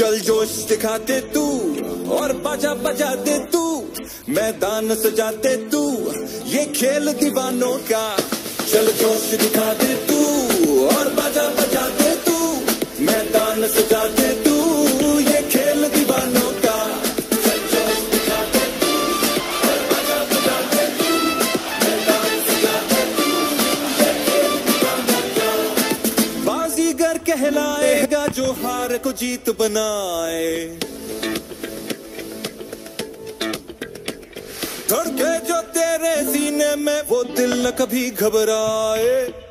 चल जोश दिखाते तू, और बाजा बजाते तू, मैदान सजाते तू, ये खेल दीवानों का। चल जोश दिखाते तू, और बाजा बजाते तू, मैदान सजाते बाजीगर कहलाएगा जो हार को जीत बनाए। धड़के जो तेरे सीने में, वो दिल न कभी घबराए।